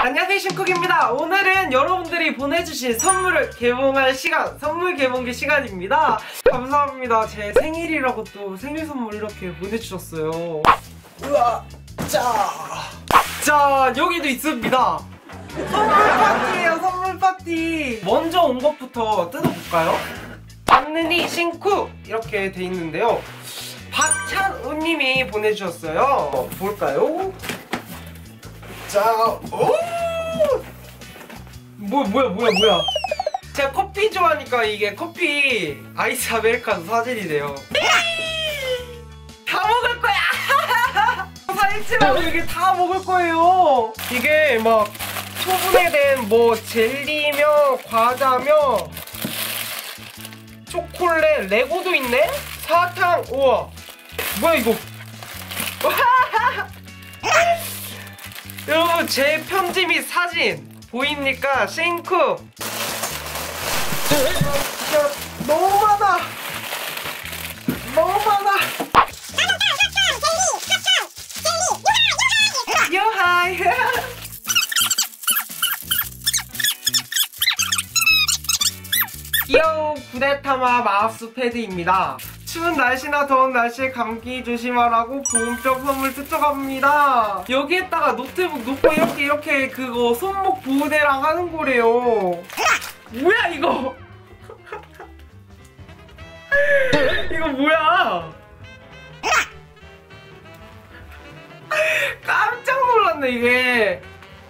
안녕하세요 신쿡입니다. 오늘은 여러분들이 보내주신 선물을 개봉할 시간 선물 개봉기 시간입니다. 감사합니다. 제 생일이라고 또 생일 선물 이렇게 보내주셨어요. 우와 자, 자 여기도 있습니다. 선물 파티예요 선물 파티. 먼저 온 것부터 뜯어볼까요? 안느니 신쿡. 이렇게 돼 있는데요. 박찬우님이 보내주셨어요. 볼까요? 자, 오! 뭐, 뭐야, 뭐야, 뭐야. 제가 커피 좋아하니까 이게 커피 아이스 아메리카노 사진이래요. 다 먹을 거야! 사진치라고 이게 다 먹을 거예요. 이게 막 소분해된 뭐 젤리며 과자며 초콜릿 레고도 있네? 사탕 우와 뭐야 이거 여러분 제 편지 및 사진. 보입니까? 싱크. 진짜 너무 많아. 너무 많아. 요하이. 귀여운 구레타마 마우스 패드입니다 추운 날씨나 더운 날씨에 감기 조심하라고 보온병 선물 뜯어갑니다. 여기에다가 노트북 놓고 이렇게 이렇게 그거 손목 보호대랑 하는 거래요. 뭐야 이거? 이거 뭐야? 깜짝 놀랐네 이게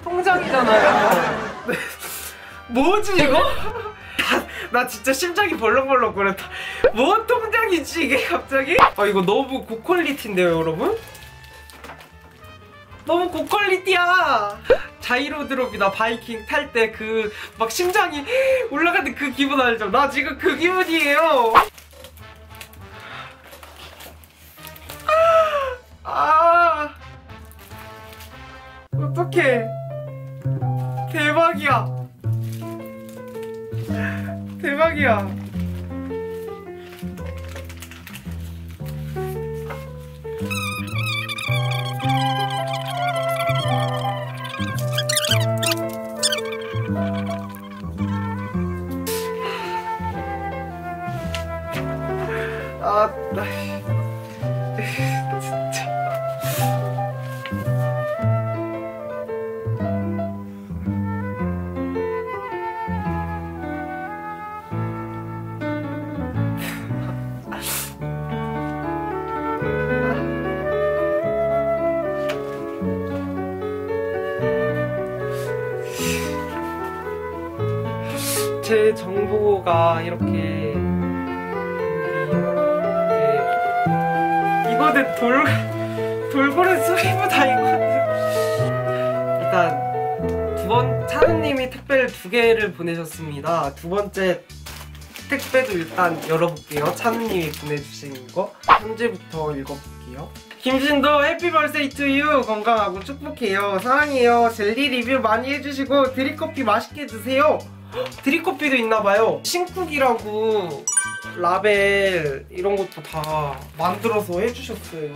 통장이잖아요. 뭐지 이거? 나 진짜 심장이 벌렁벌렁 거렸다. 뭔 통장이지 이게 갑자기? 아 이거 너무 고퀄리티인데요 여러분? 너무 고퀄리티야. 자이로드롭이나 바이킹 탈 때 그 막 심장이 올라가는 그 기분 알죠? 나 지금 그 기분이에요. 아 어떡해 대박이야 대박이야. 아, 나 제 정보가 이렇게 이렇게 이거 내돌 돌고래 소리보다 이거 일단 두 번 차은님이 택배를 두 개를 보내셨습니다. 두 번째 택배도 일단 열어볼게요. 차은님이 보내주신 거 현재부터 읽어볼게요. 김신도 해피 벌세이 투유 건강하고 축복해요. 사랑해요. 젤리 리뷰 많이 해주시고 드립커피 맛있게 드세요. 드립커피도 있나봐요. 신쿡이라고 라벨 이런 것도 다 만들어서 해주셨어요.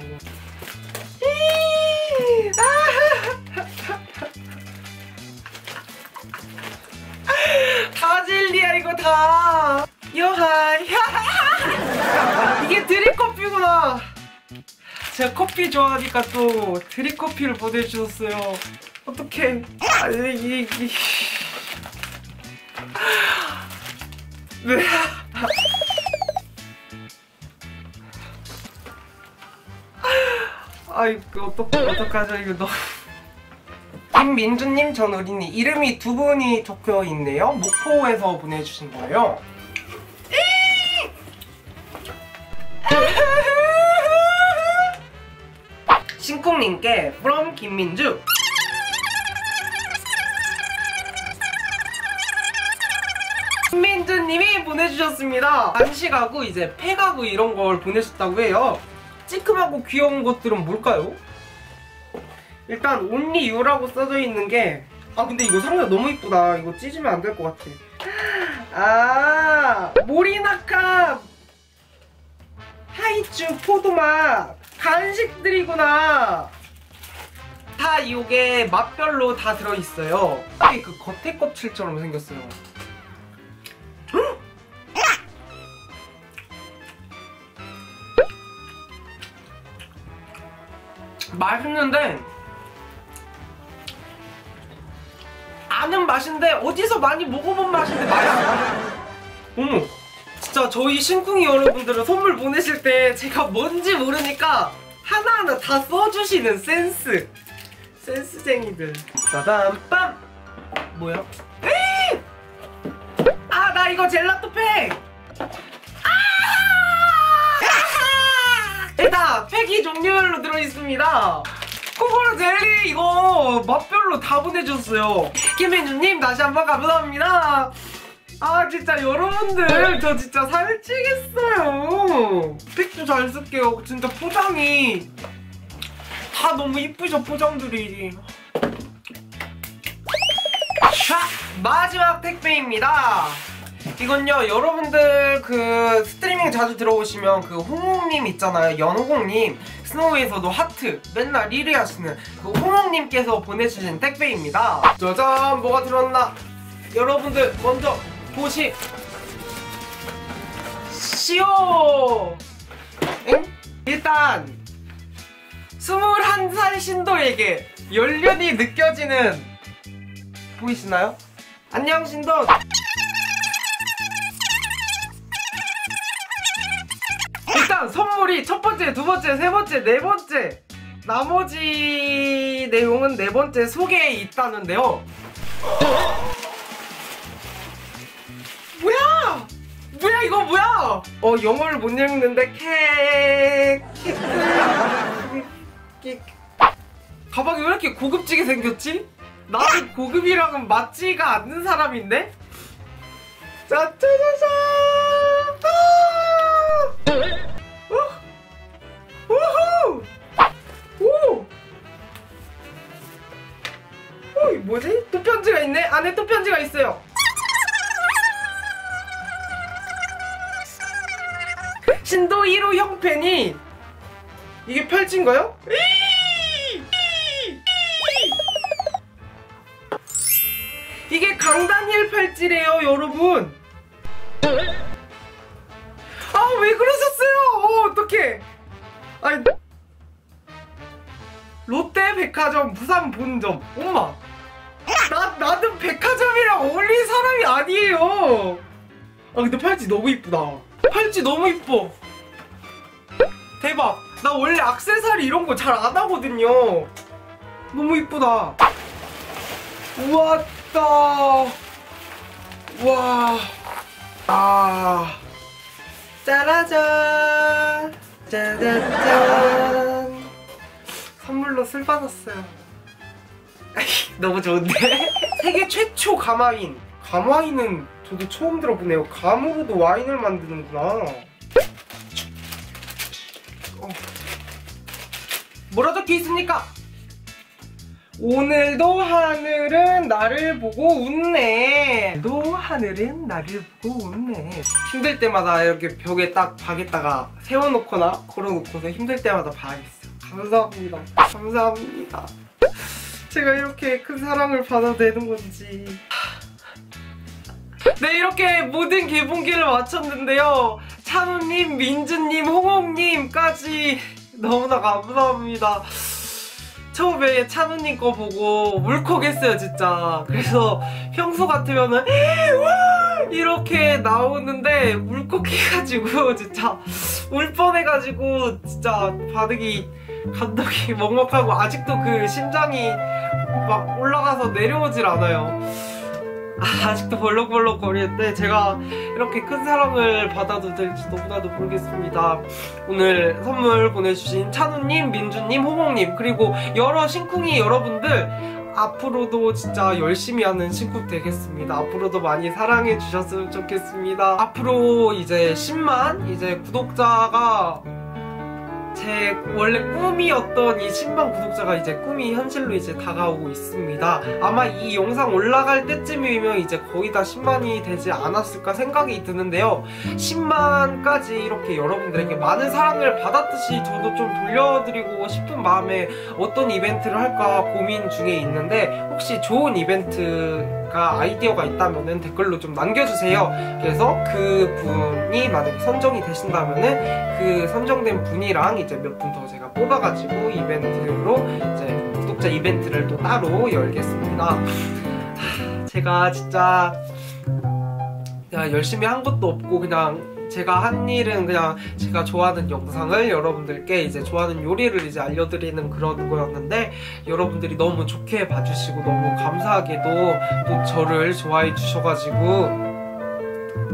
다 젤리야 이거 다. 여하이. 이게 드립커피구나. 제가 커피 좋아하니까 또 드립커피를 보내주셨어요. 어떡해. 아, 이, 이, 이. 아이 그 어떡 어떡하죠 이거 너무. 김민주님 전 어린이 이름이 두 분이 적혀 있네요. 목포에서 보내주신 거예요. 신쿵님께 from 김민주 보내주셨습니다. 간식하고 이제 팩하고 이런 걸 보내셨다고 해요. 찌끔하고 귀여운 것들은 뭘까요? 일단 only you라고 써져 있는 게 아 근데 이거 상자 너무 이쁘다. 이거 찢으면 안 될 것 같아. 아 모리나카 하이츄 포도맛 간식들이구나. 다 이게 맛별로 다 들어있어요. 그 겉에 껍질처럼 생겼어요. 맛있는데 아는 맛인데 어디서 많이 먹어본 맛인데 맛있어. 어머, 진짜 저희 신쿵이 여러분들은 선물 보내실 때 제가 뭔지 모르니까 하나하나 다 써주시는 센스. 센스쟁이들. 빠밤 빰. 뭐야? 아, 나 이거 젤라또 팩. 아! 일단 팩이 종류별로 들어있습니다. 코코넛 젤리 이거 맛별로 다 보내줬어요. 김혜주님 다시 한번 감사합니다. 아 진짜 여러분들 저 진짜 살찌겠어요. 팩도 잘 쓸게요. 진짜 포장이 다 너무 이쁘죠 포장들이. 자 마지막 택배입니다. 이건요 여러분들 그 스트리밍 자주 들어오시면 그 홍홍님 있잖아요 연호홍님. 스노우에서도 하트 맨날 1위 하시는 그 홍홍님께서 보내주신 택배입니다. 짜잔 뭐가 들었나? 여러분들 먼저 보시. 시오! 엥? 일단 21살 신도에게 연륜이 느껴지는 보이시나요? 안녕 신도 첫 번째, 두 번째, 세 번째, 네 번째 나머지 내용은 네 번째 소개에 있다는데요 뭐야! 뭐야 이거 뭐야! 어 영어를 못 읽는데 캐... 캐... 가방이 왜 이렇게 고급지게 생겼지? 나는 고급이랑은 맞지가 않는 사람인데? 짜자자자! 뭐지? 또 편지가 있네? 안에 또 편지가 있어요. 신도 1호 형팬이 이게 펼친가요? 이게 강다니엘 팔찌래요 여러분 아 왜 그러셨어요 어, 어떡해 아니 롯데 백화점 부산 본점 엄마 나, 나는 백화점이랑 어울릴 사람이 아니에요. 아 근데 팔찌 너무 이쁘다. 팔찌 너무 이뻐. 대박. 나 원래 악세사리 이런 거 잘 안 하거든요. 너무 이쁘다. 우왔다. 와. 아. 짜라잔. 짜자잔 선물로 술 받았어요 너무 좋은데? 세계 최초 가마인 가마인은 저도 처음 들어보네요 감으로도 와인을 만드는구나 어. 뭐라 적혀 있습니까? 오늘도 하늘은 나를 보고 웃네. 오늘도 하늘은 나를 보고 웃네. 힘들 때마다 이렇게 벽에 딱 박에다가 세워놓거나 걸어놓고서 힘들 때마다 봐야겠어요. 감사합니다. 감사합니다. 제가 이렇게 큰 사랑을 받아도 되는 건지. 네 이렇게 모든 개봉기를 마쳤는데요. 찬우님, 민주님, 홍홍님까지 너무나 감사합니다. 처음에 찬우님 거 보고 울컥했어요 진짜 그래서 평소 같으면은 와 이렇게 나오는데 울컥해가지고 진짜 울 뻔해가지고 진짜 반응이 감동이 먹먹하고 아직도 그 심장이 막 올라가서 내려오질 않아요 아, 아직도 벌렁벌렁 거리는데 제가 이렇게 큰 사랑을 받아도 될지 너무나도 모르겠습니다. 오늘 선물 보내주신 찬우님, 민주님, 호몽님 그리고 여러 신쿵이 여러분들 앞으로도 진짜 열심히 하는 신쿵 되겠습니다. 앞으로도 많이 사랑해 주셨으면 좋겠습니다. 앞으로 이제 10만 이제 구독자가 제 원래 꿈이었던 이 10만 구독자가 이제 꿈이 현실로 이제 다가오고 있습니다. 아마 이 영상 올라갈 때쯤이면 이제 거의 다 10만이 되지 않았을까 생각이 드는데요. 10만까지 이렇게 여러분들에게 많은 사랑을 받았듯이 저도 좀 돌려드리고 싶은 마음에 어떤 이벤트를 할까 고민 중에 있는데 혹시 좋은 이벤트 가 아이디어가 있다면 댓글로 좀 남겨주세요. 그래서 그 분이 만약에 선정이 되신다면은 그 선정된 분이랑 이제 몇 분 더 제가 뽑아가지고 이벤트로 이제 구독자 이벤트를 또 따로 열겠습니다. 하, 제가 진짜 열심히 한 것도 없고 그냥 제가 한 일은 그냥 제가 좋아하는 영상을 여러분들께 이제 좋아하는 요리를 이제 알려드리는 그런 거였는데 여러분들이 너무 좋게 봐주시고 너무 감사하게도 또 저를 좋아해 주셔가지고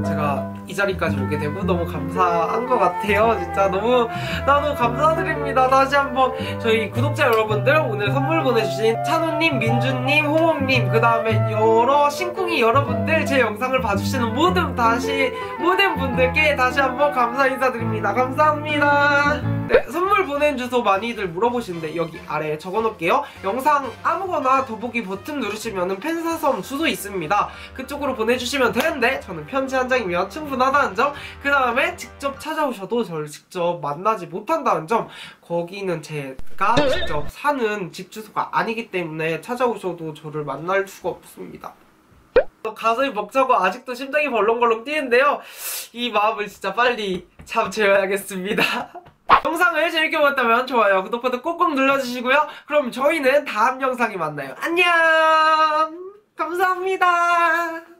제가 이 자리까지 오게 되고 너무 감사한 것 같아요. 진짜 너무 너무 감사드립니다. 다시 한번 저희 구독자 여러분들 오늘 선물 보내주신 찬우님, 민주님, 홍홍님 그 다음에 여러 신쿵이 여러분들 제 영상을 봐주시는 모든 다시 모든 분들께 다시 한번 감사 인사드립니다. 감사합니다. 네, 선물 보낸 주소 많이들 물어보시는데 여기 아래에 적어놓을게요. 영상 아무거나 더보기 버튼 누르시면 팬사섬 주소 있습니다. 그쪽으로 보내주시면 되는데 저는 편지 한 장이면 충분하다는 점, 그 다음에 직접 찾아오셔도 저를 직접 만나지 못한다는 점, 거기는 제가 직접 사는 집 주소가 아니기 때문에 찾아오셔도 저를 만날 수가 없습니다. 가슴이 벅차고 아직도 심장이 벌렁벌렁 뛰는데요. 이 마음을 진짜 빨리 잠재워야겠습니다. 영상을 재밌게 보셨다면 좋아요, 구독 버튼 꼭꼭 눌러주시고요. 그럼 저희는 다음 영상에 만나요. 안녕! 감사합니다.